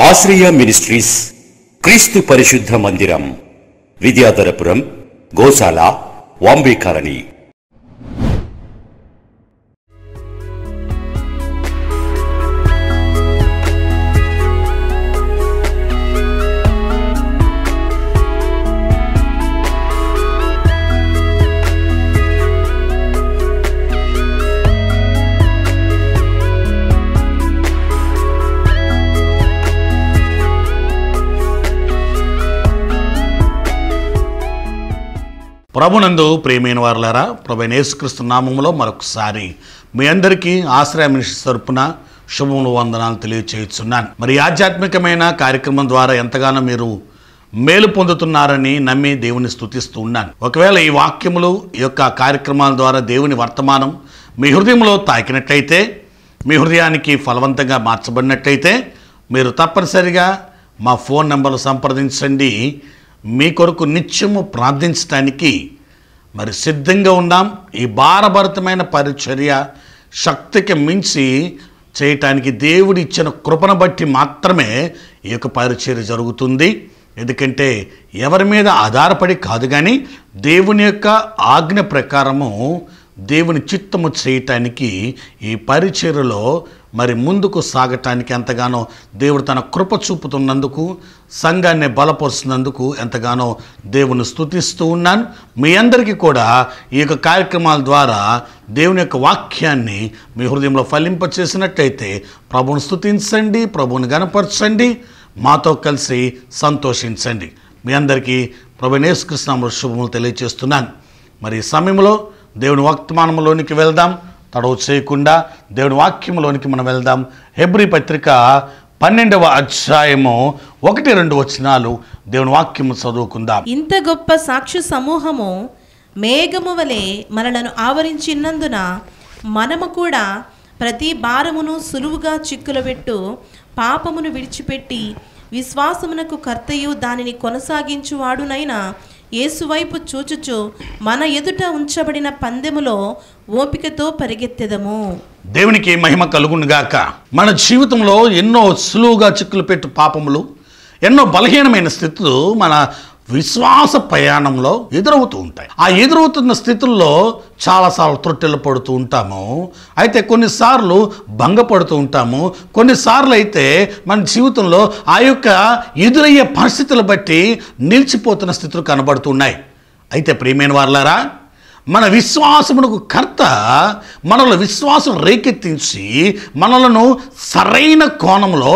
ఆశ్రయ మినిస్ట్రీస్ క్రీస్తు పరిశుద్ధ మందిరం విద్యాధరపురం గోశాల వాంబే కాలనీ ప్రభునందు ప్రేమైన వారులారా ప్రభు యేసుక్రీస్తు నామములో మరొకసారి మీ అందరికీ ఆశ్రయ మినిస్ట్రీ తరపున శుభములు వందనాలు తెలియచేస్తున్నాను మరి ఆధ్యాత్మికమైన కార్యక్రమం ద్వారా ఎంతగానో మీరు మేలు పొందుతున్నారని నమ్మి దేవుని స్థుతిస్తూ ఉన్నాను. ఒకవేళ ఈ వాక్యములు ఈ యొక్క కార్యక్రమాల ద్వారా దేవుని వర్తమానం మీ హృదయంలో తాకినట్లయితే మీ హృదయానికి ఫలవంతంగా మార్చబడినట్లయితే మీరు తప్పనిసరిగా మా ఫోన్ నెంబర్లు సంప్రదించండి. మీ కొరకు నిత్యము ప్రార్థించడానికి మరి సిద్ధంగా ఉన్నాం ఈ భారభరితమైన పరిచర్య శక్తికి మించి చేయటానికి దేవుడు ఇచ్చిన కృపను బట్టి మాత్రమే ఈ యొక్క పరిచర్య జరుగుతుంది. ఎందుకంటే ఎవరి మీద ఆధారపడి కాదు కానీ దేవుని యొక్క ఆజ్ఞ ప్రకారము దేవుని చిత్తము చేయటానికి ఈ పరిచర్యలో మరి ముందుకు సాగటానికి ఎంతగానో దేవుడు తన కృప చూపుతున్నందుకు సంఘాన్ని బలపరుస్తున్నందుకు ఎంతగానో దేవుని స్థుతిస్తూ ఉన్నాను. మీ అందరికీ కూడా ఈ యొక్క కార్యక్రమాల ద్వారా దేవుని యొక్క వాక్యాన్ని మీ హృదయంలో ఫలింపచేసినట్లయితే ప్రభువుని స్థుతించండి ప్రభువుని గనపరచండి మాతో కలిసి సంతోషించండి. మీ అందరికీ ప్రభునేశ్కృష్ణ శుభములు తెలియజేస్తున్నాను మరి ఈ సమయంలో దేవుని వర్తమానంలోనికి వెళ్దాం. తడవ చేయకుండా దేవుని వాక్యంలోనికి మనం వెళ్దాం. హెబ్రి పత్రిక పన్నెండవ అధ్యాయము ఒకటి రెండు వచనాలు దేవుని వాక్యము చదువుకుందాం. ఇంత గొప్ప సాక్షి సమూహము మేఘము వలె మనలను ఆవరించినందున మనము కూడా ప్రతి భారమును సులువుగా చిక్కులబెట్టు పాపమును విడిచిపెట్టి విశ్వాసమునకు కర్తయు దానిని కొనసాగించువాడునైనా యేసువైపు చూచుచు మన ఎదుట ఉంచబడిన పందెములో ఓపికతో పరిగెత్తెదము. దేవునికి మహిమ కలుగునుగాక మన జీవితంలో ఎన్నో సులువుగా చిక్కులు పెట్టు పాపములు ఎన్నో బలహీనమైన స్థితులు మన విశ్వాస ప్రయాణంలో ఎదురవుతూ ఉంటాయి. ఆ ఎదురవుతున్న స్థితుల్లో చాలాసార్లు త్రొట్టెలు పడుతూ ఉంటాము. అయితే కొన్నిసార్లు భంగపడుతూ ఉంటాము. కొన్నిసార్లు అయితే మన జీవితంలో ఆ యొక్క ఎదురయ్యే పరిస్థితులు బట్టి నిలిచిపోతున్న స్థితులు కనబడుతున్నాయి అయితే ప్రియమైన వాళ్ళారా మన విశ్వాసమునకు కర్త మనలో విశ్వాసం రేకెత్తించి మనలను సరైన కోణంలో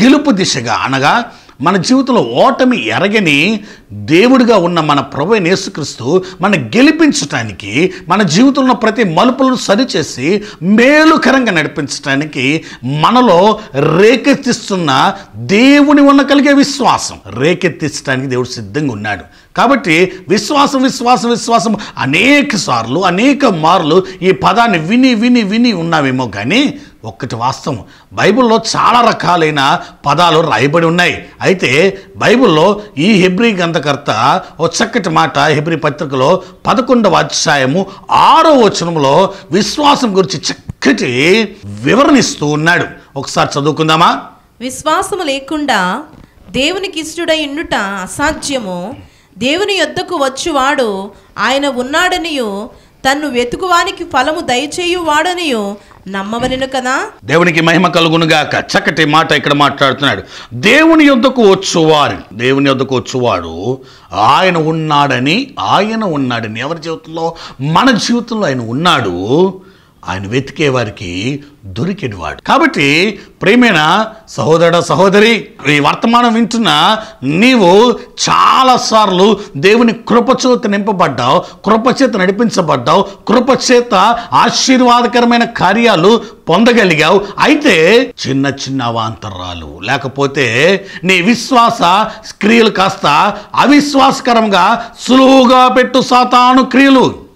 గెలుపు దిశగా అనగా మన జీవితంలో ఓటమి ఎరగని దేవుడిగా ఉన్న మన ప్రభు అయిన యేసుక్రీస్తు మన గెలిపించటానికి మన జీవితంలో ప్రతి మలుపులను సరిచేసి మేలుకరంగా నడిపించటానికి మనలో రేకెత్తిస్తున్న దేవుని ఉన్న కలిగే విశ్వాసం. రేకెత్తించడానికి దేవుడు సిద్ధంగా ఉన్నాడు. కాబట్టి విశ్వాసం విశ్వాసం విశ్వాసం అనేక సార్లు అనేక మార్లు ఈ పదాన్ని విని విని విని ఉన్నామేమో కానీ ఒక్కటి వాస్తవం. బైబిల్లో చాలా రకాలైన పదాలు రాయబడి ఉన్నాయి. అయితే బైబిల్లో ఈ హెబ్రి గ్రంథకర్త ఓ చక్కటి మాట హెబ్రి పత్రికలో పదకొండవ అధ్యాయము ఆరో వచనంలో విశ్వాసం గురించి చక్కటి వివరణిస్తూ ఉన్నాడు. ఒకసారి చదువుకుందామా? విశ్వాసము లేకుండా దేవునికి ఇష్టడై ఉండుట అసాధ్యము. దేవుని యొద్దకు వచ్చువాడు ఆయన ఉన్నాడనియు తన్ను వెతుకువానికి ఫలము దయచేయువాడనియు నమ్మవలను కదా? దేవునికి మహిమ కలుగునుగాక. చక్కటి మాట ఇక్కడ మాట్లాడుతున్నాడు. దేవుని యొద్దకు వచ్చువారు. దేవుని యొద్దకు వచ్చువాడు ఆయన ఉన్నాడని ఆయన ఉన్నాడని ఎవరి జీవితంలో? మన జీవితంలో ఆయన ఉన్నాడు. ఆయన వెతికే వారికి దొరికినవాడు. కాబట్టి ప్రేమైన సహోదర సహోదరి ఈ వర్తమానం వింటున్న నీవు చాలాసార్లు దేవుని కృపచేత నింపబడ్డావు కృపచేత నడిపించబడ్డావు కృపచేత ఆశీర్వాదకరమైన కార్యాలు పొందగలిగావు. అయితే చిన్న చిన్న అవాంతరాలు లేకపోతే నీ విశ్వాస క్రియలు కాస్త అవిశ్వాసకరంగా సులువుగా పెట్టు సాతాను క్రియలు.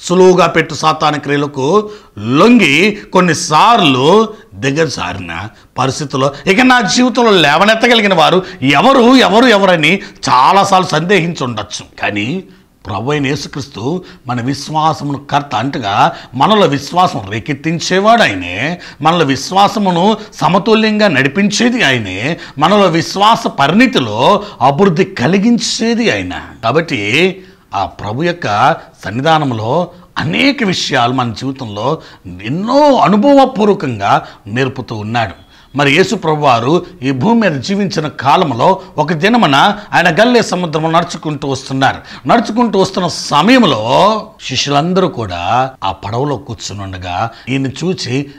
సులువుగా పెట్టు సాతాన క్రియలకు లొంగి కొన్నిసార్లు దగ్గర సారిన పరిస్థితుల్లో ఇక నా జీవితంలో లేవనెత్తగలిగిన వారు ఎవరు ఎవరు ఎవరని చాలాసార్లు సందేహించి ఉండొచ్చు కానీ ప్రభు అయిన యేసుక్రీస్తు మన విశ్వాసమును కర్త అంటగా మనలో విశ్వాసం రేకెత్తించేవాడు ఆయనే. మనలో విశ్వాసమును సమతుల్యంగా నడిపించేది ఆయనే. మనలో విశ్వాస పరిణితిలో అభివృద్ధి కలిగించేది ఆయన. కాబట్టి ఆ ప్రభు యొక్క సన్నిధానంలో అనేక విషయాలు మన జీవితంలో ఎన్నో అనుభవపూర్వకంగా నేర్పుతూ ఉన్నాడు. మరి యేసు ప్రభువారు ఈ భూమి మీద జీవించిన కాలంలో ఒక దినమున ఆయన గల్లే సముద్రం నడుచుకుంటూ వస్తున్నారు. నడుచుకుంటూ వస్తున్న సమయంలో శిష్యులందరూ కూడా ఆ పడవలో కూర్చుని ఉండగా ఈయన చూచి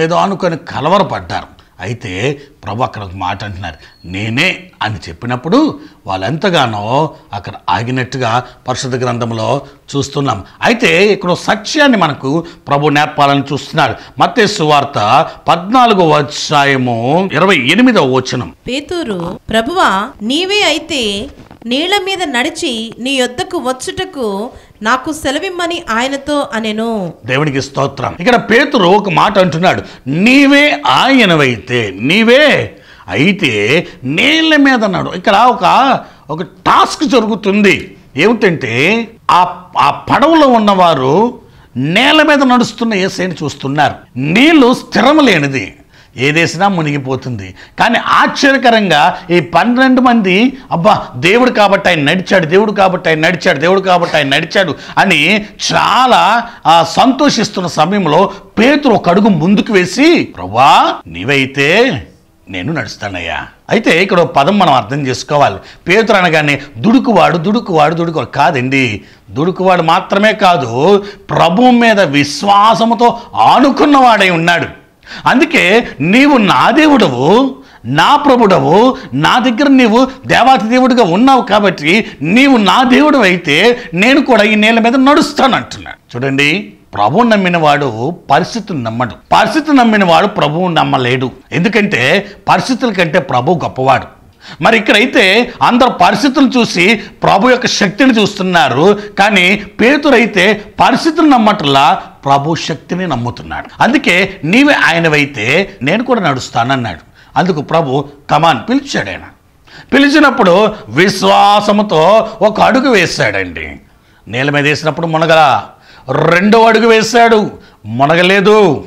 ఏదో అనుకొని కలవరపడ్డారు. అయితే ప్రభు అక్కడ ఒక మాట అంటున్నారు. నేనే అని చెప్పినప్పుడు వాళ్ళెంతగానో అక్కడ ఆగినట్టుగా పరిశుద్ధ గ్రంథంలో చూస్తున్నాం. అయితే ఇక్కడ సత్యాన్ని మనకు ప్రభు నేర్పాలని చూస్తున్నారు. మత్తే సువార్త పద్నాలుగో అధ్యాయము ఇరవై ఎనిమిదవ వచనం. పేతూరు ప్రభువా నీవే అయితే నీళ్ళ మీద నడిచి నీ యొద్దకు వచ్చుటకు నాకు సెలవిమ్మని ఆయనతో అనేను. దేవునికి స్తోత్రం. ఇక్కడ పేతురు ఒక మాట అంటున్నాడు. నీవే ఆయనవైతే నీవే అయితే నీళ్ళ మీద నడు. ఇక్కడ ఒక ఒక టాస్క్ జరుగుతుంది. ఏమిటంటే ఆ ఆ పడవలో ఉన్నవారు నేల మీద నడుస్తున్న ఏసైని చూస్తున్నారు. నీళ్ళు స్థిరం లేనిది. ఏదేసినా మునిగిపోతుంది. కానీ ఆశ్చర్యకరంగా ఈ పన్నెండు మంది అబ్బా దేవుడు కాబట్టి ఆయన నడిచాడు దేవుడు కాబట్టి ఆయన నడిచాడు దేవుడు కాబట్టి ఆయన నడిచాడు అని చాలా సంతోషిస్తున్న సమయంలో పేతురు ఒక అడుగు ముందుకు వేసి ప్రభా నీవైతే నేను నడుస్తానయ్యా. అయితే ఇక్కడ ఒక పదం మనం అర్థం చేసుకోవాలి. పేతురు అనగానే దుడుకువాడు దుడుకువాడు దుడుకువాడు. కాదండి. దుడుకువాడు మాత్రమే కాదు ప్రభు మీద విశ్వాసముతో ఆనుకున్నవాడై ఉన్నాడు. అందుకే నీవు నా దేవుడవు నా ప్రభుడవు నా దగ్గర నీవు దేవాతి దేవుడిగా ఉన్నావు కాబట్టి నీవు నా దేవుడు అయితే నేను కూడా ఈ నేల మీద నడుస్తాను అంటున్నాడు చూడండి ప్రభువు నమ్మినవాడు పరిస్థితిని నమ్మడు. పరిస్థితులు నమ్మినవాడు ప్రభువు నమ్మలేడు. ఎందుకంటే పరిస్థితుల కంటే ప్రభు గొప్పవాడు. మరి ఇక్కడైతే అందరు పరిస్థితులు చూసి ప్రభు యొక్క శక్తిని చూస్తున్నారు. కానీ పేతురైతే పరిస్థితులు నమ్మట్లా ప్రభు శక్తిని నమ్ముతున్నాడు. అందుకే నీవే ఆయనవైతే నేను కూడా నడుస్తానన్నాడు. అందుకు ప్రభు కమాన్ పిలిచాడు ఆయన. పిలిచినప్పుడు విశ్వాసముతో ఒక అడుగు వేశాడండి. నేల మీద వేసినప్పుడు మునగల. రెండో అడుగు వేశాడు మునగలేదు.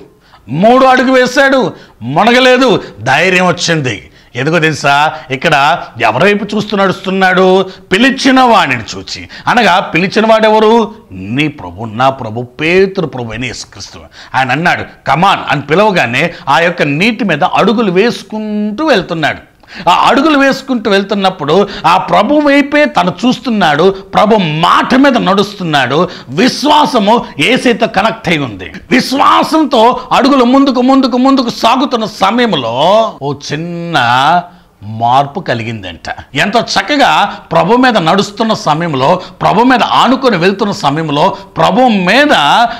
మూడో అడుగు వేశాడు మునగలేదు. ధైర్యం వచ్చింది. ఎందుకో తెలుసా? ఇక్కడ ఎవరైపు చూస్తూ నడుస్తున్నాడు? పిలిచిన వాడిని చూచి. అనగా పిలిచిన వాడెవరు? నీ ప్రభు నా ప్రభు పేతురు ప్రభు అని యేసుక్రీస్తు. ఆయన అన్నాడు కమాన్ అని పిలవగానే ఆ యొక్క నీటి మీద అడుగులు వేసుకుంటూ వెళ్తున్నాడు. ఆ అడుగులు వేసుకుంటూ వెళ్తున్నప్పుడు ఆ ప్రభు వైపే తను చూస్తున్నాడు. ప్రభు మాట మీద నడుస్తున్నాడు. విశ్వాసము ఏసైతో కనెక్ట్ అయి ఉంది. విశ్వాసంతో అడుగులు ముందుకు ముందుకు ముందుకు సాగుతున్న సమయంలో ఓ చిన్న మార్పు కలిగిందంట. ఎంతో చక్కగా ప్రభు మీద నడుస్తున్న సమయంలో ప్రభు మీద ఆనుకొని వెళ్తున్న సమయంలో ప్రభు మీద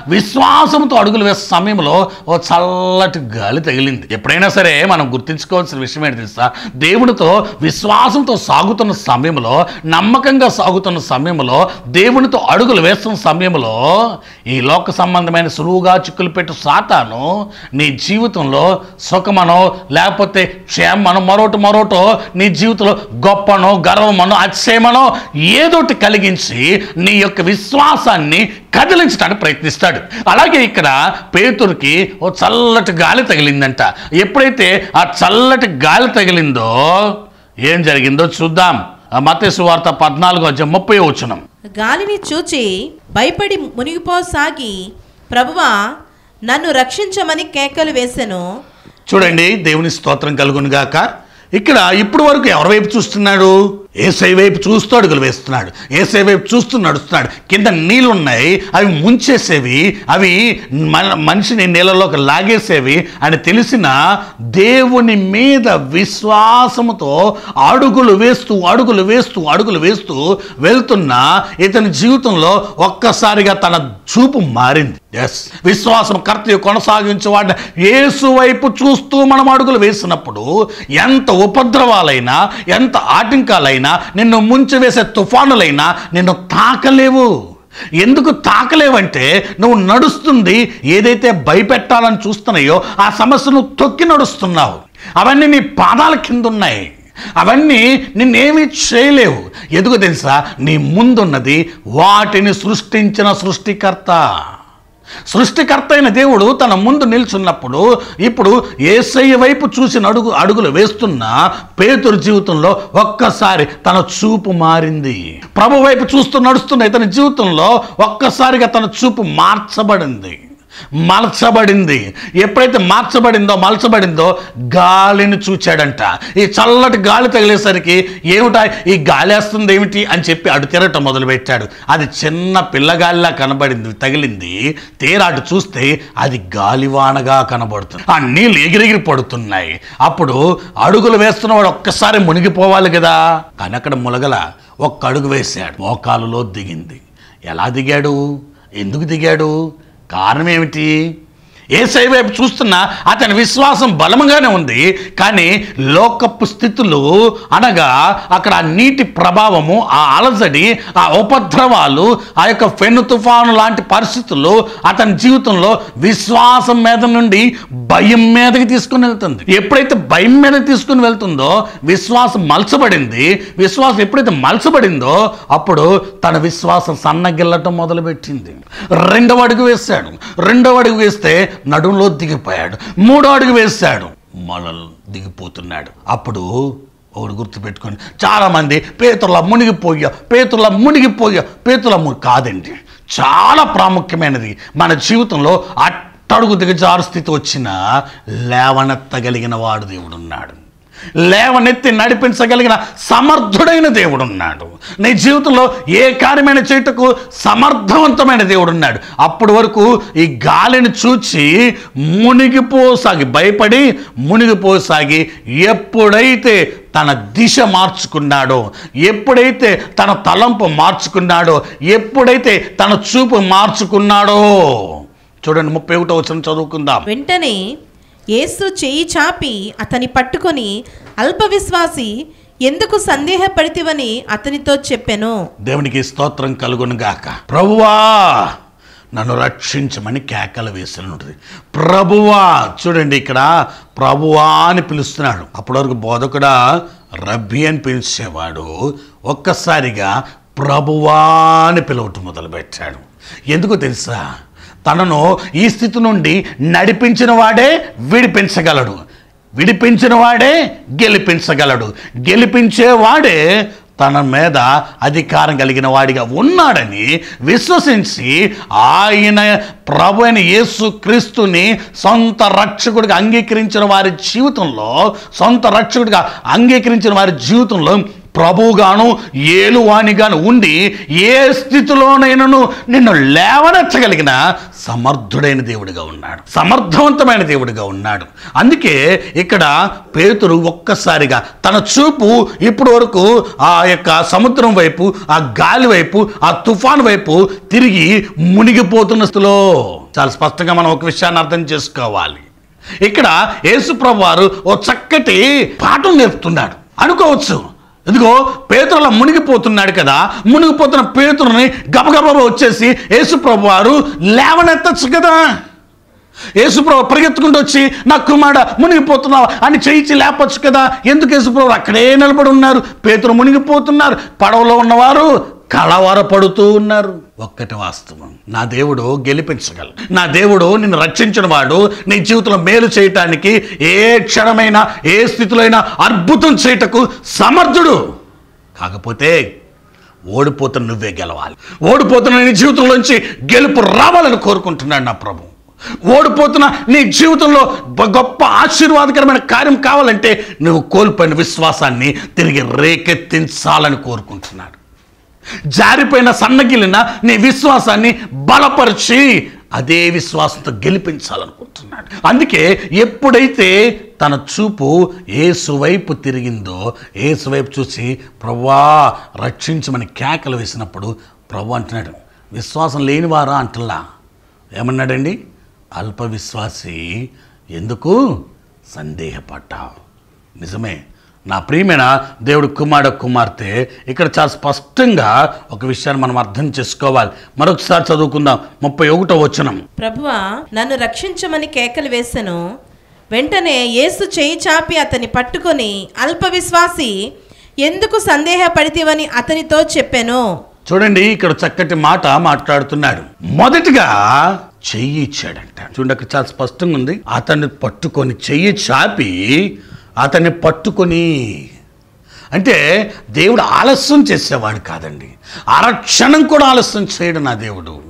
విశ్వాసంతో అడుగులు వేసే సమయంలో ఓ చల్లటి గాలి తగిలింది. ఎప్పుడైనా సరే మనం గుర్తించుకోవాల్సిన విషయం ఏంటి తెలుసా? దేవునితో విశ్వాసంతో సాగుతున్న సమయంలో నమ్మకంగా సాగుతున్న సమయంలో దేవునితో అడుగులు వేస్తున్న సమయంలో ఈ లోక సంబంధమైన సులువుగా చిక్కులు పెట్టు సాతాను నీ జీవితంలో సుఖమనో లేకపోతే క్షేమనో మరోటి మరోటి నీ జీవితంలో గొప్పనో గర్వమనో అతిశయమనో ఏదోటి కలిగించి నీ యొక్క విశ్వాసాన్ని కదిలించడానికి ప్రయత్నిస్తాడు. అలాగే ఇక్కడ పేతురికి ఓ చల్లటి గాలి తగిలిందంట. ఎప్పుడైతే ఆ చల్లటి గాలి తగిలిందో ఏం జరిగిందో చూద్దాం. మతేసు వార్త పద్నాలుగు అధ్యాయం ముప్పై వచనం. గాలిని చూచి భయపడి మునిగిపోసాగి ప్రభువా నన్ను రక్షించమని కేకలు వేసెను. చూడండి దేవుని స్తోత్రం కలుగును గాక ఇక్కడ ఇప్పుడు వరకు ఎవరి వైపు చూస్తున్నాడు? ఏసై వైపు చూస్తూ అడుగులు వేస్తున్నాడు. ఏసై వైపు చూస్తూ నడుస్తున్నాడు. కింద నీళ్ళు ఉన్నాయి అవి ముంచేసేవి. అవి మన మనిషిని నీళ్ళలోకి లాగేసేవి అని తెలిసిన దేవుని మీద విశ్వాసముతో అడుగులు వేస్తూ అడుగులు వేస్తూ అడుగులు వేస్తూ వెళ్తున్న ఇతని జీవితంలో ఒక్కసారిగా తన చూపు మారింది. ఎస్ విశ్వాసం కర్తవ్య కొనసాగించేవాడిని యేసు వైపు చూస్తూ మనం అడుగులు వేసినప్పుడు ఎంత ఉపద్రవాలైనా ఎంత ఆటంకాలైనా నిన్ను ముంచివేసే తుఫానులైనా నిన్ను తాకలేవు. ఎందుకు తాకలేవంటే నువ్వు నడుస్తుంది ఏదైతే భయపెట్టాలని చూస్తున్నాయో ఆ సమస్యను తొక్కి నడుస్తున్నావు. అవన్నీ నీ పాదాల కింద ఉన్నాయి అవన్నీ నిన్నేమీ చేయలేవు. ఎందుకు తెలుసా? నీ ముందున్నది వాటిని సృష్టించిన సృష్టికర్త. సృష్టికర్త అయిన దేవుడు తన ముందు నిల్చున్నప్పుడు ఇప్పుడు ఏసయ్య వైపు చూసిన అడుగు అడుగులు వేస్తున్న పేతురు జీవితంలో ఒక్కసారి తన చూపు మారింది. ప్రభు వైపు చూస్తూ నడుస్తున్న ఇతని జీవితంలో ఒక్కసారిగా తన చూపు మార్చబడింది. మలచబడింది. ఎప్పుడైతే మార్చబడిందో మలచబడిందో గాలిని చూచాడంట. ఈ చల్లటి గాలి తగిలేసరికి ఏమిటా? ఈ గాలి వేస్తుంది ఏమిటి అని చెప్పి అటు తిరగటం మొదలుపెట్టాడు. అది చిన్న పిల్లగాలిలా కనబడింది తగిలింది. తీరా అటు చూస్తే అది గాలివానగా కనబడుతుంది. ఆ నీళ్ళు ఎగిరెగిరి పడుతున్నాయి. అప్పుడు అడుగులు వేస్తున్నవాడు ఒక్కసారి మునిగిపోవాలి కదా. కానీ అక్కడ ములగల ఒక్క అడుగు వేశాడు. మోకాలులో దిగింది. ఎలా దిగాడు? ఎందుకు దిగాడు? కారణం ఏమిటి ఏసై వైపు చూస్తున్నా అతని విశ్వాసం బలముగానే ఉంది. కానీ లోకపు స్థితులు అనగా అక్కడ ఆ నీటి ప్రభావము ఆ అలజడి ఆ ఉపద్రవాలు ఆ యొక్క ఫెన్ను తుఫాను లాంటి పరిస్థితులు అతని జీవితంలో విశ్వాసం మీద నుండి భయం మీదకి తీసుకుని వెళ్తుంది. ఎప్పుడైతే భయం మీద తీసుకుని వెళ్తుందో విశ్వాసం మలచబడింది విశ్వాసం ఎప్పుడైతే మలచబడిందో అప్పుడు తన విశ్వాసం సన్నగిల్లటం మొదలుపెట్టింది. రెండవ అడుగు వేశాడు. రెండవ అడుగు వేస్తే నడుంలో దిగిపోయాడు. మూడో అడుగు వేశాడు. మొలలు దిగిపోతున్నాడు. అప్పుడు ఒకడు గుర్తుపెట్టుకొని చాలామంది పేతుల మునిగిపోయా పేతుల మునిగిపోయా పేతుల ము కాదండి. చాలా ప్రాముఖ్యమైనది. మన జీవితంలో అట్టడుగు దిగజారు స్థితి వచ్చిన లేవనెత్తగలిగిన వాడు దేవుడున్నాడు. లేవనెత్తి నడిపించగలిగిన సమర్థుడైన దేవుడున్నాడు. నీ జీవితంలో ఏ కార్యమైన చేటుకు సమర్థవంతమైన దేవుడున్నాడు. అప్పటి వరకు ఈ గాలిని చూచి మునిగిపోసాగి భయపడి మునిగిపోసాగి ఎప్పుడైతే తన దిశ మార్చుకున్నాడో ఎప్పుడైతే తన తలంపు మార్చుకున్నాడో ఎప్పుడైతే తన చూపు మార్చుకున్నాడో చూడండి ముప్పై ఒకటో వచ్చిన చదువుకుందాం. వెంటనే యేసు చేయి చాపి అతని పట్టుకొని అల్ప విశ్వాసి ఎందుకు సందేహపడితివని అతనితో చెప్పెను. దేవునికి స్తోత్రం కలుగును గాక. ప్రభువా నన్ను రక్షించమని కేకలు వేసిన ఉంటుంది ప్రభువా చూడండి ఇక్కడ ప్రభువా అని పిలుస్తున్నాడు. అప్పటి వరకు బోధకుడా రబ్బీ అని పిలిచేవాడు. ఒక్కసారిగా ప్రభువా అని పిలవటం మొదలుపెట్టాడు. ఎందుకు తెలుసా? తనను ఈ స్థితి నుండి నడిపించిన వాడే విడిపించగలడు. విడిపించిన వాడే గెలిపించగలడు. గెలిపించేవాడే తన మీద అధికారం కలిగిన వాడిగా ఉన్నాడని విశ్వసించి ఆయన ప్రభు అయిన యేసు క్రీస్తుని సొంత రక్షకుడిగా అంగీకరించిన వారి జీవితంలో సొంత రక్షకుడిగా అంగీకరించిన వారి జీవితంలో ప్రభువుగాను ఏలువాణిగాను ఉండి ఏ స్థితిలోనైనాను నిన్ను లేవనెచ్చగలిగిన సమర్థుడైన దేవుడిగా ఉన్నాడు. సమర్థవంతమైన దేవుడిగా ఉన్నాడు. అందుకే ఇక్కడ పేతురు ఒక్కసారిగా తన చూపు ఇప్పటి వరకు ఆ యొక్క సముద్రం వైపు ఆ గాలి వైపు ఆ తుఫాన్ వైపు తిరిగి మునిగిపోతున్న స్థితిలో చాలా స్పష్టంగా మనం ఒక విషయాన్ని అర్థం చేసుకోవాలి. ఇక్కడ యేసుప్రభు వారు ఓ చక్కటి పాఠం నేర్పుతున్నాడు. అనుకోవచ్చు. ఎందుకో పేతురులా మునిగిపోతున్నాడు కదా మునిగిపోతున్న పేతురుని గబగబా వచ్చేసి యేసుప్రభు వారు లేవనెత్తచ్చు కదా. యేసుప్రభు పరిగెత్తుకుంటూ వచ్చి నా కుమార మునిగిపోతున్నావు? అని చేయించి లేపచ్చు కదా. ఎందుకు యేసుప్రభు అక్కడే నిలబడి ఉన్నారు? పేతురు మునిగిపోతున్నారు. పడవలో ఉన్నవారు కలవరపడుతూ ఉన్నారు. ఒక్కటి వాస్తవం. నా దేవుడు గెలిపించగలడు. నా దేవుడు నిన్ను రక్షించిన వాడు. నీ జీవితంలో మేలు చేయటానికి ఏ క్షణమైనా ఏ స్థితిలో అయినా అద్భుతం చేయటకు సమర్థుడు. కాకపోతే ఓడిపోతున్న నువ్వే గెలవాలి. ఓడిపోతున్న నీ జీవితంలోంచి గెలుపు రావాలని కోరుకుంటున్నాడు నా ప్రభు. ఓడిపోతున్న నీ జీవితంలో గొప్ప ఆశీర్వాదకరమైన కార్యం కావాలంటే నువ్వు కోల్పోయిన విశ్వాసాన్ని తిరిగి రేకెత్తించాలని కోరుకుంటున్నాడు. జారిపోయిన సన్నగిలిన నీ విశ్వాసాన్ని బలపరిచి అదే విశ్వాసంతో గెలిపించాలనుకుంటున్నాడు. అందుకే ఎప్పుడైతే తన చూపు ఏసువైపు తిరిగిందో ఏసువైపు చూసి ప్రవ్వా రక్షించమని కేకలు వేసినప్పుడు ప్రభు అంటున్నాడు విశ్వాసం లేనివారా? అంటలా ఏమన్నాడండి? అల్ప విశ్వాసి ఎందుకు? సందేహపడ్డావు. నిజమే. నా ప్రియమైన దేవుడు కుమారుడు కుమార్తె ఇక్కడ చాలా స్పష్టంగా ఒక విషయాన్ని మనం అర్థం చేసుకోవాలి. మరొకసారి చదువుకుందాం. ముప్పై ఒకటో వచనం. ప్రభువా నన్ను రక్షించమని కేకలు వేసెను. వెంటనే యేసు చేయి చాపి అతని పట్టుకొని అల్ప విశ్వాసి ఎందుకు సందేహపడితివని అతనితో చెప్పెను. చూడండి ఇక్కడ చక్కటి మాట మాట్లాడుతున్నాడు. మొదటిగా చెయ్యి ఇచ్చాడంట. చూడండి అక్కడ చాలా స్పష్టంగా ఉంది. అతన్ని పట్టుకొని చెయ్యి చాపి అతన్ని పట్టుకొని అంటే దేవుడు ఆలస్యం చేసేవాడు కాదండి. అరక్షణం కూడా ఆలస్యం చేయడు నా దేవుడు.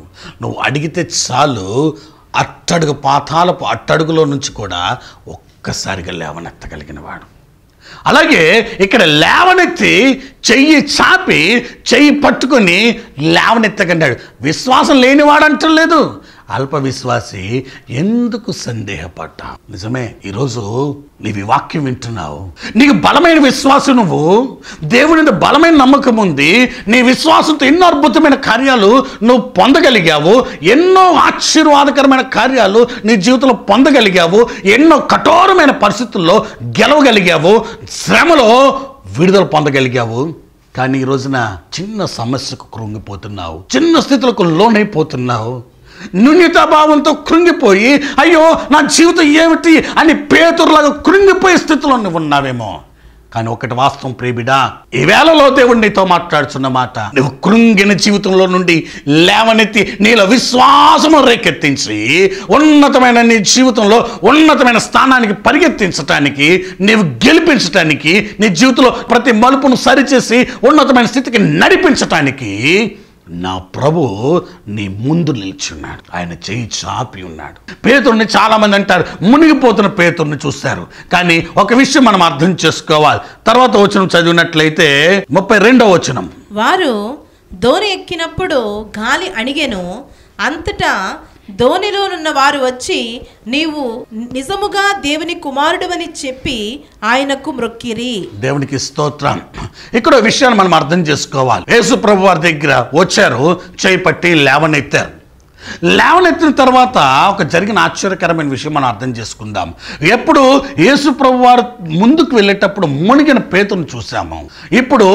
నువ్వు అడిగితే చాలు అట్టడుగు పాతాలపు అట్టడుగులో నుంచి కూడా ఒక్కసారిగా లేవనెత్తగలిగిన వాడు. అలాగే ఇక్కడ లేవనెత్తి చెయ్యి చాపి చెయ్యి పట్టుకొని లేవనెత్తగన్నాడు విశ్వాసం లేనివాడు అంటలేదు. అల్ప విశ్వాసి ఎందుకు సందేహపడ్డా నిజమే ఈరోజు నీవి వాక్యం వింటున్నావు. నీకు బలమైన విశ్వాసం నువ్వు. దేవుని బలమైన నమ్మకం ఉంది. నీ విశ్వాసంతో ఎన్నో అద్భుతమైన కార్యాలు నువ్వు పొందగలిగావు. ఎన్నో ఆశీర్వాదకరమైన కార్యాలు నీ జీవితంలో పొందగలిగావు. ఎన్నో కఠోరమైన పరిస్థితుల్లో గెలవగలిగావు. శ్రమలో విడుదల పొందగలిగావు. కానీ ఈ రోజున చిన్న సమస్యకు కృంగిపోతున్నావు. చిన్న స్థితులకు లోనైపోతున్నావు. భావంతో కృంగిపోయి అయ్యో నా జీవితం ఏమిటి అని పేతురులాగా కృంగిపోయే స్థితిలో నువ్వు ఉన్నావేమో. కానీ ఒకటి వాస్తవం ప్రేమిడా ఈ వేళలో దేవుడు నీతో మాట్లాడుతున్న మాట నువ్వు కృంగిన జీవితంలో నుండి లేవనెత్తి నీలో విశ్వాసము రేకెత్తించి ఉన్నతమైన నీ జీవితంలో ఉన్నతమైన స్థానానికి పరిగెత్తించటానికి నీవు గెలిపించటానికి నీ జీవితంలో ప్రతి మలుపును సరిచేసి ఉన్నతమైన స్థితికి నడిపించటానికి నా ప్రభు నీ ముందు నిల్చున్నాడు. ఆయన చేయి చాపి ఉన్నాడు. పేతుర్ని చాలామంది అంటారు మునిగిపోతున్న పేతుర్ని చూస్తారు కానీ ఒక విషయం మనం అర్థం చేసుకోవాలి. తర్వాత వచనం చదివినట్లయితే ముప్పై రెండో వచనం. వారు దోణి ఎక్కినప్పుడు గాలి అణిగెను అంతటా ధోనిలోనున్న వారు వచ్చి నీవు నిజముగా దేవుని కుమారుడువని చెప్పి ఆయనకు మ్రొక్కిరి దేవునికి స్తోత్రం. ఇక్కడ విషయాన్ని మనం అర్థం చేసుకోవాలి. యేసు ప్రభు వారి దగ్గర వచ్చారు చేపట్టి లేవనెత్తారు. లేవనెత్తిన తర్వాత ఒక జరిగిన ఆశ్చర్యకరమైన విషయం మనం అర్థం చేసుకుందాం. ఎప్పుడు యేసు ప్రభు వారు ముందుకు వెళ్ళేటప్పుడు మునిగిన పేతును చూసాము. ఇప్పుడు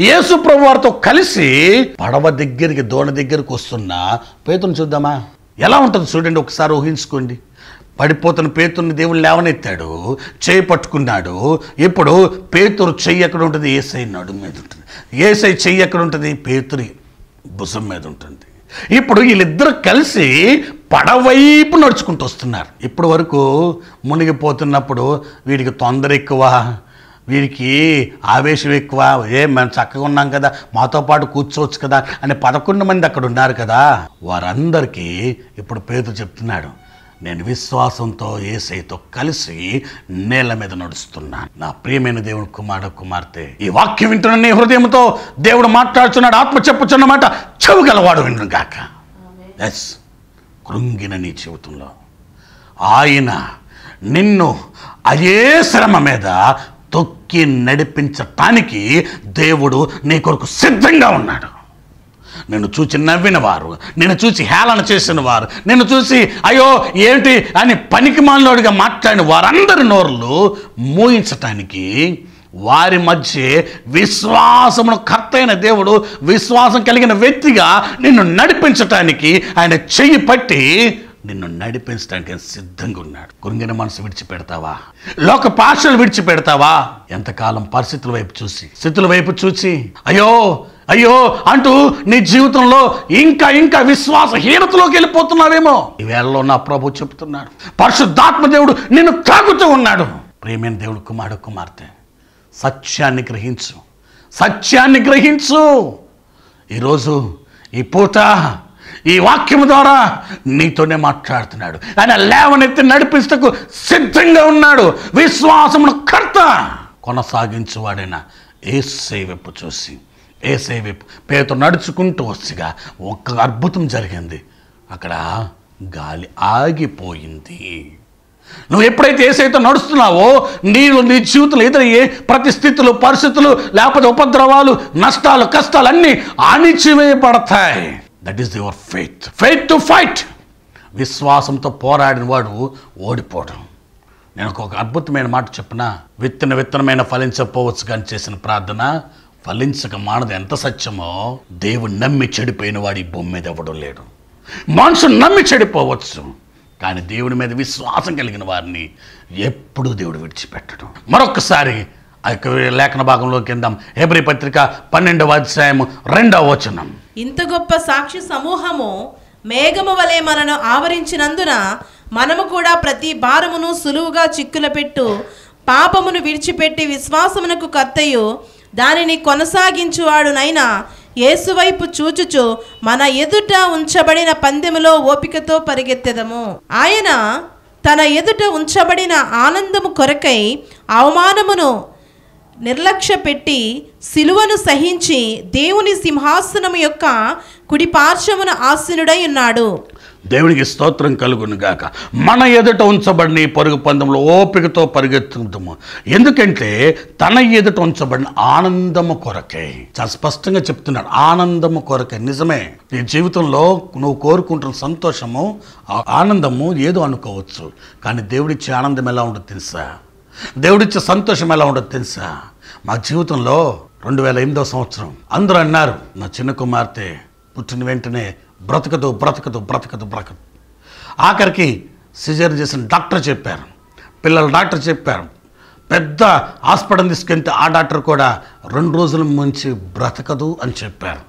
యేసు ప్రభు వారితో కలిసి పడవ దగ్గరికి దోణ దగ్గరికి వస్తున్న పేతును చూద్దామా? ఎలా ఉంటుంది చూడండి ఒకసారి ఊహించుకోండి. పడిపోతున్న పేతుర్ని దేవుడు లేవనెత్తాడు చేయి పట్టుకున్నాడు. ఇప్పుడు పేతురు చెయ్యి ఎక్కడ ఉంటుంది? ఏసై నడుము మీద ఉంటుంది. ఏసై చెయ్యి ఎక్కడ ఉంటుంది? పేతురి భుజం మీద ఉంటుంది. ఇప్పుడు వీళ్ళిద్దరు కలిసి పడవైపు నడుచుకుంటూ వస్తున్నారు. ఇప్పటి వరకు మునిగిపోతున్నప్పుడు వీడికి తొందర ఎక్కువ. వీరికి ఆవేశం ఎక్కువ ఏ మనం చక్కగా ఉన్నాం కదా మాతో పాటు కూర్చోవచ్చు కదా అని పదకొండు మంది అక్కడ ఉన్నారు కదా. వారందరికీ ఇప్పుడు పేరు చెప్తున్నాడు నేను విశ్వాసంతో ఏసైతో కలిసి నేల మీద నడుస్తున్నాను నా ప్రియమైన దేవుడు కుమారుడు కుమార్తె ఈ వాక్యం వింటున్న నీ హృదయంతో దేవుడు మాట్లాడుతున్నాడు ఆత్మ చెప్పుచున్నమాట చెవు గలవాడు విను గాక. ఎస్ కృంగిన నీ జీవితంలో ఆయన నిన్ను అదే శ్రమ మీద తొక్కి నడిపించటానికి దేవుడు నీ కొరకు సిద్ధంగా ఉన్నాడు. నిన్ను చూసి నవ్విన వారు నిన్ను చూసి హేళన చేసిన వారు నిన్ను చూసి అయ్యో ఏంటి? అని పనికి మాలోడిగా మాట్లాడిన వారందరి నోర్లు మూయించటానికి వారి మధ్య విశ్వాసమును కర్తైన దేవుడు విశ్వాసం కలిగిన వ్యక్తిగా నిన్ను నడిపించటానికి ఆయన చెయ్యి పట్టి నిన్ను నడిపించడానికి సిద్ధంగా ఉన్నాడు. కురింగిన మనసు విడిచిపెడతావా? లోక పాషలు విడిచిపెడతావా? ఎంతకాలం పరిస్థితుల వైపు చూసి స్థితుల వైపు చూసి అయ్యో అయ్యో అంటూ నీ జీవితంలో ఇంకా ఇంకా విశ్వాసహీనతలోకి వెళ్ళిపోతున్నావేమో? ఈ వేళలో నా ప్రభు చెబుతున్నాడు పరిశుద్ధాత్మ దేవుడు నిన్ను తాగుతూ ఉన్నాడు. ప్రేమైన దేవుడు కుమారుడు కుమార్తె సత్యాన్ని గ్రహించు సత్యాన్ని గ్రహించు. ఈరోజు ఈ పూట ఈ వాక్యం ద్వారా నీతోనే మాట్లాడుతున్నాడు. ఆయన లేవనెత్తి నడిపిస్తకు సిద్ధంగా ఉన్నాడు. విశ్వాసమును కర్త కొనసాగించువాడైన ఏ వైపు చూసి ఏ వైపు పేరుతో నడుచుకుంటూ వచ్చిగా ఒక్క అద్భుతం జరిగింది. అక్కడ గాలి ఆగిపోయింది. నువ్వు ఎప్పుడైతే ఏసైతే నడుస్తున్నావో నీవు నీ జీవితంలో ఎదురయ్యే ఏ ప్రతిస్థితులు పరిస్థితులు లేకపోతే ఉపద్రవాలు నష్టాలు కష్టాలు అన్నీ అణిచివేయబడతాయి. That is your faith faith to fight విశ్వాసంతో పోరాడిన వాడు ఓడిపోవడం. నేను ఒక అద్భుతమైన మాట చెప్పిన? విత్తన విత్తనమైన ఫలించకపోవచ్చు కానీ చేసిన ప్రార్థన ఫలించక మానదు. ఎంత సత్యమో? దేవుడు నమ్మి చెడిపోయిన వాడు ఈ భూమి మీద ఎవడం లేడు. మనుషులు నమ్మి చెడిపోవచ్చు. కానీ దేవుడి మీద విశ్వాసం కలిగిన వారిని ఎప్పుడూ దేవుడు విడిచిపెట్టడం. మరొకసారి లేఖన భాగంలో కిందాం హెబ్రి పత్రిక పన్నెండవ అధ్యాయం రెండవ వచనం. ఇంత గొప్ప సాక్షి సమూహము మేఘము వలె మనను ఆవరించినందున మనము కూడా ప్రతి భారమును సులువుగా చిక్కుల పెట్టు పాపమును విడిచిపెట్టి విశ్వాసమునకు కర్తయు దానిని కొనసాగించువాడునైనా యేసువైపు చూచుచు మన ఎదుట ఉంచబడిన పందెములో ఓపికతో పరిగెత్తెదము. ఆయన తన ఎదుట ఉంచబడిన ఆనందము కొరకై అవమానమును నిర్లక్ష్య పెట్టి సిలువను సహించి దేవుని సింహాసనం యొక్క కుడి పార్శ్వమున ఆసీనుడై ఉన్నాడు. దేవునికి స్తోత్రం కలుగును గాక. మన ఎదుట ఉంచబడిన ఈ పరుగు పందెంలో ఓపికతో పరిగెత్తుతాము ఎందుకంటే తన ఎదుట ఉంచబడిన ఆనందము కొరకే. చాలా స్పష్టంగా చెప్తున్నాడు ఆనందము కొరకే. నిజమే. నీ జీవితంలో నువ్వు కోరుకుంటున్న సంతోషము ఆనందము ఏదో అనుకోవచ్చు. కానీ దేవుడిచ్చే ఆనందం ఎలా ఉంటుంది తెలుసా? దేవుడిచ్చే సంతోషం ఎలా ఉండదు తెలుసా? మా జీవితంలో రెండు వేల ఎనిమిదో సంవత్సరం అందరూ అన్నారు నా చిన్న కుమార్తె పుట్టిన వెంటనే బ్రతకదు బ్రతకదు బ్రతకదు బ్రతకదు. ఆఖరికి సిజర్ చేసిన డాక్టర్ చెప్పారు పిల్లల డాక్టర్ చెప్పారు పెద్ద హాస్పిటల్ తీసుకెళ్తే ఆ డాక్టర్ కూడా రెండు రోజుల నుంచి బ్రతకదు అని చెప్పారు.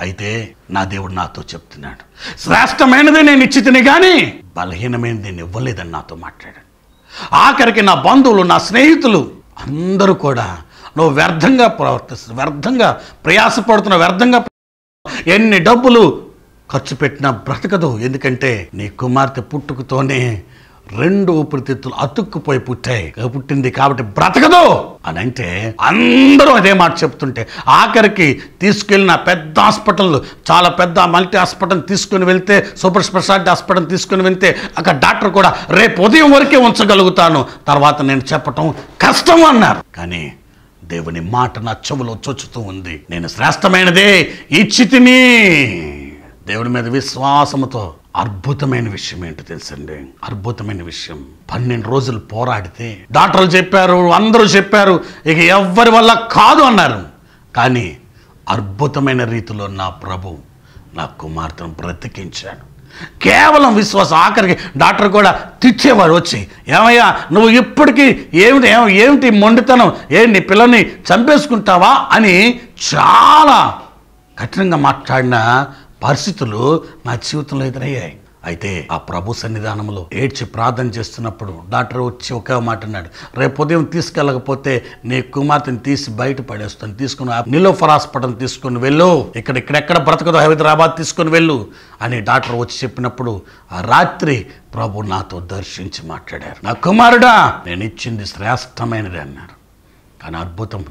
అయితే నా దేవుడు నాతో చెప్తున్నాడు శ్రేష్టమైనది నేను ఇచ్చి తిని కానీ బలహీనమైనది నేను ఇవ్వలేదని నాతో మాట్లాడాడు. ఆఖరికి నా బంధువులు నా స్నేహితులు అందరూ కూడా నువ్వు వ్యర్థంగా ప్రవర్తిస్తు వ్యర్థంగా ప్రయాసపడుతున్న వ్యర్థంగా ఎన్ని డబ్బులు ఖర్చు పెట్టినా బ్రతకదు. ఎందుకంటే నీ కుమార్తె పుట్టుకతోనే రెండు ఊపిరితిత్తులు అతుక్కుపోయి పుట్టాయి. పుట్టింది కాబట్టి బ్రతకదు! అని అంటే అందరూ అదే మాట చెప్తుంటే ఆఖరికి తీసుకెళ్ళిన పెద్ద హాస్పిటల్ చాలా పెద్ద మల్టీ హాస్పిటల్ తీసుకుని వెళ్తే సూపర్ స్పెషాలిటీ హాస్పిటల్ తీసుకుని వెళ్తే అక్కడ డాక్టర్ కూడా రేపు ఉదయం వరకే ఉంచగలుగుతాను. తర్వాత నేను చెప్పటం కష్టం అన్నారు. కానీ దేవుని మాట నా చెవులో చొచ్చుతూ ఉంది. నేను శ్రేష్టమైనదే ఇచ్చి తిని దేవుడి మీద విశ్వాసముతో అద్భుతమైన విషయం ఏంటో తెలుసండి? అద్భుతమైన విషయం. పన్నెండు రోజులు పోరాడితే డాక్టర్లు చెప్పారు అందరూ చెప్పారు ఇక ఎవ్వరి వల్ల కాదు అన్నారు. కానీ అద్భుతమైన రీతిలో నా ప్రభు నా కుమార్తెను బ్రతికించాడు. కేవలం విశ్వాసం ఆఖరికి డాక్టర్ కూడా తిట్టేవారు వచ్చి ఏమయ్యా నువ్వు ఇప్పటికీ ఏమిటి ఏం- ఏమిటి మొండితనం? ఏంటి పిల్లని చంపేసుకుంటావా? అని చాలా కఠినంగా మాట్లాడిన పరిస్థితులు నా జీవితంలో ఎదురయ్యాయి. అయితే ఆ ప్రభు సన్నిధానంలో ఏడ్చి ప్రార్థన చేస్తున్నప్పుడు డాక్టర్ వచ్చి ఒకే మాట అన్నాడు రేపు ఉదయం తీసుకెళ్ళకపోతే నీ కుమార్తెని తీసి బయట పడేస్తాను. తీసుకుని నిలోఫర్ హాస్పిటల్ తీసుకుని వెళ్ళు. ఇక్కడ ఇక్కడెక్కడ బ్రతకదో హైదరాబాద్ తీసుకుని వెళ్ళు అని డాక్టర్ వచ్చి చెప్పినప్పుడు ఆ రాత్రి ప్రభు నాతో దర్శించి మాట్లాడారు. నా కుమారుడా నేను ఇచ్చింది శ్రేష్టమైనది అన్నారు. కానీ అద్భుతం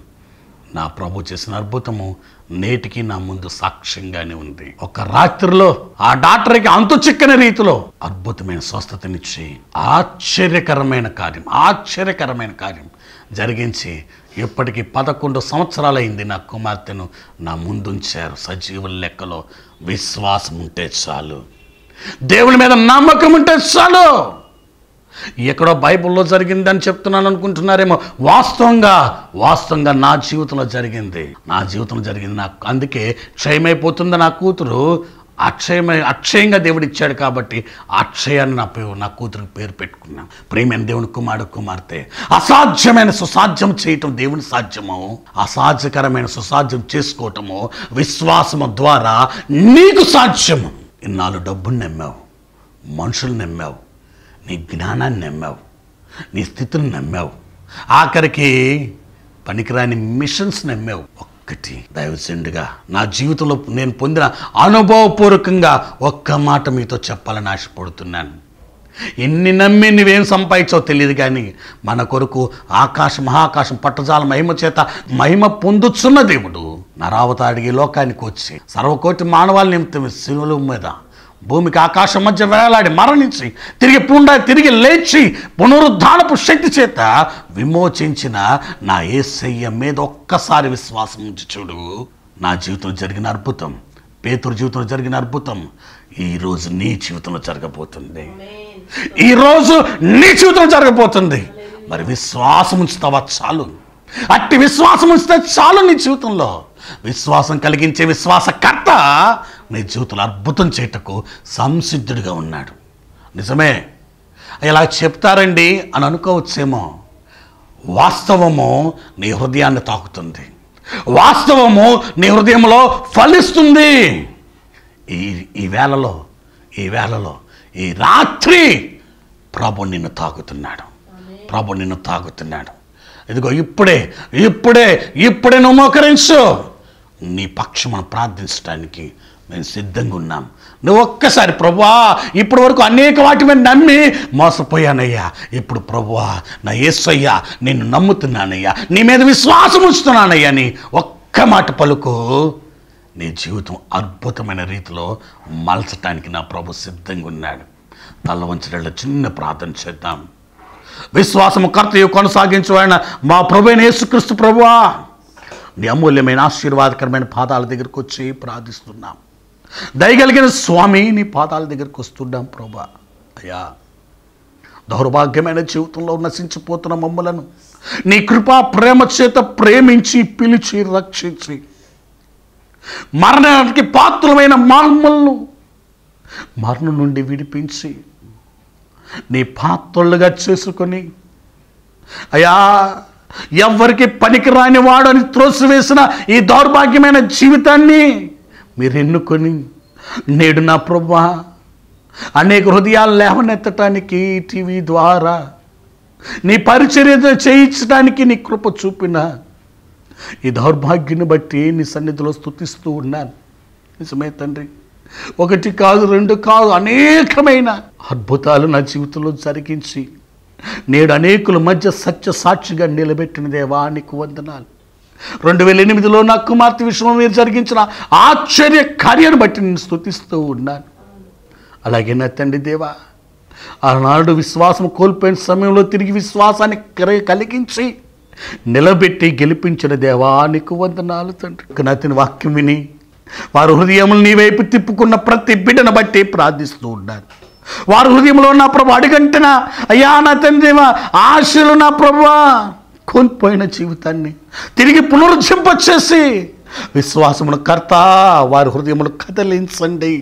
నా ప్రభు చేసిన అద్భుతము నేటికి నా ముందు సాక్ష్యంగానే ఉంది. ఒక రాత్రిలో ఆ డాక్టర్కి అంతు చిక్కని రీతిలో అద్భుతమైన స్వస్థతనిచ్చి ఆశ్చర్యకరమైన కార్యం ఆశ్చర్యకరమైన కార్యం జరిగించి ఇప్పటికి పదకొండు సంవత్సరాలైంది నా కుమార్తెను నా ముందుంచారు. సజీవుల లెక్కలో విశ్వాసం ఉంటే చాలు. దేవుని మీద నమ్మకం ఉంటే చాలు. ఎక్కడో బైబిల్లో జరిగిందని చెప్తున్నాను అనుకుంటున్నారేమో. వాస్తవంగా వాస్తవంగా నా జీవితంలో జరిగింది. నా జీవితంలో జరిగింది నాకు అందుకే క్షయమైపోతుంది నా కూతురు. అక్షయమై అక్షయంగా దేవుడు ఇచ్చాడు కాబట్టి అక్షయాన్ని నా పేరు నా కూతురికి పేరు పెట్టుకున్నాం ప్రేమైన దేవుని కుమారుడు కుమార్తె అసాధ్యమైన సుసాధ్యం చేయటం దేవుని సాధ్యము. అసాధ్యకరమైన సుసాధ్యం చేసుకోవటము విశ్వాసము ద్వారా నీకు సాధ్యము. ఇన్నాళ్ళు డబ్బుని నమ్మావు మనుషులు నమ్మావు నీ జ్ఞానాన్ని నమ్మావు నీ స్థితిని నమ్మావు. ఆఖరికి పనికిరాని మిషన్స్ నమ్మావు. ఒక్కటి దైవచండుగా నా జీవితంలో నేను పొందిన అనుభవపూర్వకంగా ఒక్క మాట మీతో చెప్పాలని ఆశపడుతున్నాను. ఎన్ని నమ్మి నువ్వేం సంపాదించావు తెలియదు కానీ మన కొరకు ఆకాశం మహాకాశం పట్టజాల మహిమ చేత మహిమ పొందుచున్న దేవుడు నరావతాడిగి లోకానికి వచ్చి సర్వకోటి మానవాళి నిమిత్తం శిలువ మీద భూమికి ఆకాశం మధ్య వేలాడి మరణించి తిరిగి పుండ తిరిగి లేచి పునరుద్ధానపు శక్తి చేత విమోచించిన నా ఏసయ్య మీద ఒక్కసారి విశ్వాసం ఉంచి చూడు. నా జీవితంలో జరిగిన అద్భుతం పేతురు జీవితంలో జరిగిన అద్భుతం ఈరోజు నీ జీవితంలో జరగబోతుంది. ఈరోజు నీ జీవితంలో జరగబోతుంది. మరి విశ్వాసం ఉంచుతావా చాలు. అట్టి విశ్వాసం ఉంచితే చాలు నీ జీవితంలో. విశ్వాసం కలిగించే విశ్వాసకర్త నీ జీవితంలో అద్భుతం చేయటకు సంసిద్ధుడిగా ఉన్నాడు. నిజమే. ఇలా చెప్తారండి అని అనుకోవచ్చేమో. వాస్తవము నీ హృదయాన్ని తాకుతుంది. వాస్తవము నీ హృదయంలో ఫలిస్తుంది. ఈ ఈ వేళలో ఈ వేళలో ఈ రాత్రి ప్రభు నిన్ను తాకుతున్నాడు. ప్రభు నిన్ను తాకుతున్నాడు. ఇదిగో ఇప్పుడే ఇప్పుడే ఇప్పుడే నువ్వు మోకరించు. నీ పక్షమును ప్రార్థించడానికి మేము సిద్ధంగా ఉన్నాం. నువ్వు ఒక్కసారి ప్రభువా ఇప్పటి వరకు అనేక వాటి మీద నమ్మి మోసపోయానయ్యా. ఇప్పుడు ప్రభువా నా ఏసయ్యా నేను నమ్ముతున్నానయ్యా. నీ మీద విశ్వాసం ఉంచుతున్నానయ్యా అని ఒక్క మాట పలుకు. నీ జీవితం అద్భుతమైన రీతిలో మలచటానికి నా ప్రభు సిద్ధంగా ఉన్నాడు. తల్ల వంచడంలో చిన్న ప్రార్థన చేద్దాం. విశ్వాసము కర్తయ్య కొనసాగించు ఆయన మా ప్రభువైన యేసుక్రీస్తు ప్రభువా. నీ అమూల్యమైన ఆశీర్వాదకరమైన పాదాల దగ్గరకు వచ్చి ప్రార్థిస్తున్నాం. దయగలిగిన స్వామి నీ పాదాల దగ్గరకు వస్తున్నాం ప్రభా. అయ్యా దౌర్భాగ్యమైన జీవితంలో నశించిపోతున్న మమ్మలను నీ కృపా ప్రేమ చేత ప్రేమించి పిలిచి రక్షించి మరణానికి పాత్రమైన మమ్మల్ని మరణం నుండి విడిపించి నీ పాత్రలుగా చేసుకొని అయ్యా ఎవ్వరికి పనికిరాని వాడని త్రోసివేసిన ఈ దౌర్భాగ్యమైన జీవితాన్ని మీరు ఎన్నుకొని నేడు నా ప్రభా అనేక హృదయాలు లేవనెత్తటానికి టీవీ ద్వారా నీ పరిచర్యత చేయించడానికి నీ కృప చూపిన ఈ దౌర్భాగ్యాన్ని బట్టి నీ సన్నిధిలో స్థుతిస్తూ ఉన్నాను. నిజమే తండ్రి ఒకటి కాదు రెండు కాదు అనేకమైన అద్భుతాలు నా జీవితంలో జరిగించి నేడు అనేకుల మధ్య సత్య సాక్షిగా నిలబెట్టిన దేవా నీకు వందనాలు. రెండు వేల ఎనిమిదిలో నా కుమార్తె విషయంలో మీరు జరిగించిన ఆశ్చర్య కార్యాన్ని బట్టి నేను స్తుతిస్తూ ఉన్నాను. అలాగే నా తండ్రి దేవా ఆనాడు విశ్వాసం కోల్పోయిన సమయంలో తిరిగి విశ్వాసాన్ని కలిగించి నిలబెట్టి గెలిపించిన దేవా నీకు వందనాలు తండ్రి. నా తిని వాక్యం విని వారు హృదయములు నీ వైపు తిప్పుకున్న ప్రతి బిడ్డను బట్టి ప్రార్థిస్తూ ఉన్నాను. వారి హృదయంలో నా ప్రభు అడుగంటన అయ్యా నా తండ్రి దేవా, ఆశలు నా ప్రభువా కోల్పోయిన జీవితాన్ని తిరిగి పునరుజ్జింపచేసి విశ్వాసమును కర్త వారి హృదయమును కదలించండి.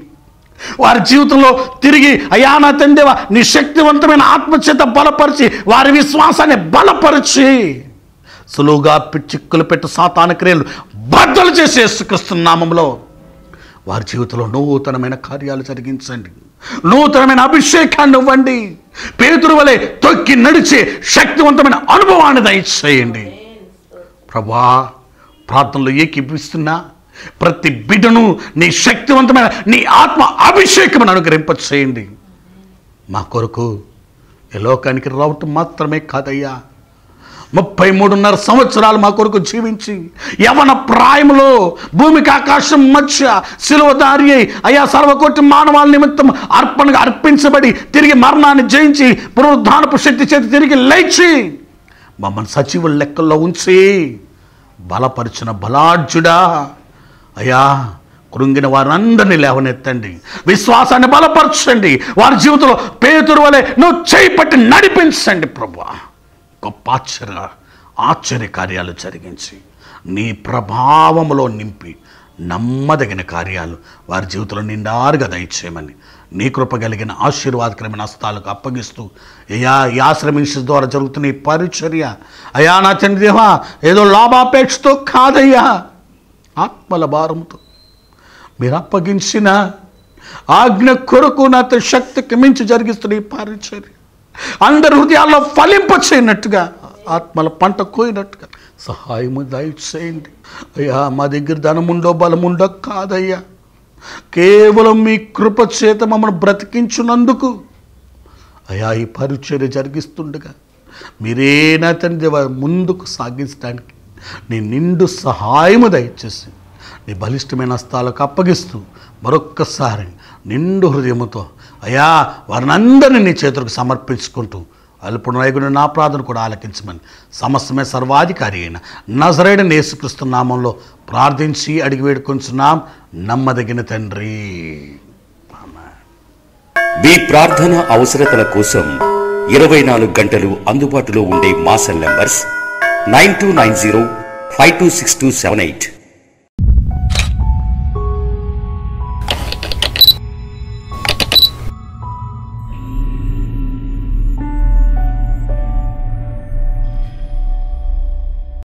వారి జీవితంలో తిరిగి అయానా నా తండ్రివా నీ శక్తివంతమైన ఆత్మచేత బలపరిచి వారి విశ్వాసాన్ని బలపరిచి సులువుగా పిచ్చిక్కులు పెట్టు సాతాన క్రియలు బద్దలు చేసి యేసుక్రీస్తు నామంలో వారి జీవితంలో నూతనమైన కార్యాలు జరిగించండి. నూతనమైన అభిషేకాన్ని ఇవ్వండి. పేతురు వలె తొక్కి నడిచే శక్తివంతమైన అనుభవాన్ని దయచేయండి. ప్రభా ప్రార్థనలో ఏకీపిస్తున్నా ప్రతి బిడ్డను నీ శక్తివంతమైన నీ ఆత్మ అభిషేకమును అనుగ్రహింపచేయండి. మా కొరకు ఈ లోకానికి రావటం మాత్రమే కాదయ్యా. ముప్పై మూడున్నర సంవత్సరాలు మా కొరకు జీవించి యవన ప్రాయములో భూమికి ఆకాశం మధ్య శిలువదారి అయి అయా సర్వకోటి మానవాల నిమిత్తం అర్పణగా అర్పించబడి తిరిగి మరణాన్ని జయించి పునరుద్ధానపు శక్తి చేతి తిరిగి లేచి మమ్మల్ని సచివుల లెక్కల్లో ఉంచి బలపరిచిన బలాఢ్యుడా. అయ్యా కృంగిన వారందరినీ లేవనెత్తండి. విశ్వాసాన్ని బలపరచండి. వారి జీవితంలో పేతురు వలె నువ్వు చేయి పట్టి నడిపించండి ప్రభా గొప్ప ఆశ్చర్య ఆశ్చర్య కార్యాలు జరిగించి నీ ప్రభావములో నింపి నమ్మదగిన కార్యాలు వారి జీవితంలో నిండారుగా దయచేయమని నీ కృప కలిగిన ఆశీర్వాదకరమైన హస్తాలకు అప్పగిస్తూ అయ్యా ఈ ఆశ్రమించిన ద్వారా జరుగుతున్న ఈ పరిచర్య అయా నా తండ్రి దేవా ఏదో లాభాపేక్షతో కాదయ్యా ఆత్మల భారంతో మీరు అప్పగించిన ఆజ్ఞ కొరకు నాతో శక్తికి మించి జరిగిస్తున్న ఈ పరిచర్య. అందరి హృదయాల్లో ఫలింపచేయనట్టుగా ఆత్మల పంట కోయినట్టుగా. సహాయము దయచేయండి. అయ్యా మా దగ్గర ధనముండో బలముండో కాదయ్యా. కేవలం మీ కృప చేత మమ్మల్ని బ్రతికించున్నందుకు అయ్యా ఈ పరిచర్య జరిగిస్తుండగా మీరే నా తండ్రి ముందుకు సాగించడానికి నీ నిండు సహాయము దయచేసి నీ బలిష్టమైన స్థాలకు అప్పగిస్తూ మరొక్కసారి నిండు హృదయముతో అయ్యా వారినందరినీ నీ చేతులకు సమర్పించుకుంటూ అల్పుడు నాయకుడు నా ప్రార్థన కూడా ఆలకించమని సమస్తమే సర్వాధికారి అయిన నజరైన నేసుక్రీస్తు నామంలో ప్రార్థించి అడిగి వేడుకొంచున్నాం. నమ్మదగిన తండ్రి. మీ ప్రార్థన అవసరతల కోసం ఇరవై నాలుగు గంటలు అందుబాటులో ఉండే మా cell numbers nine two nine zero five two six two seven eight.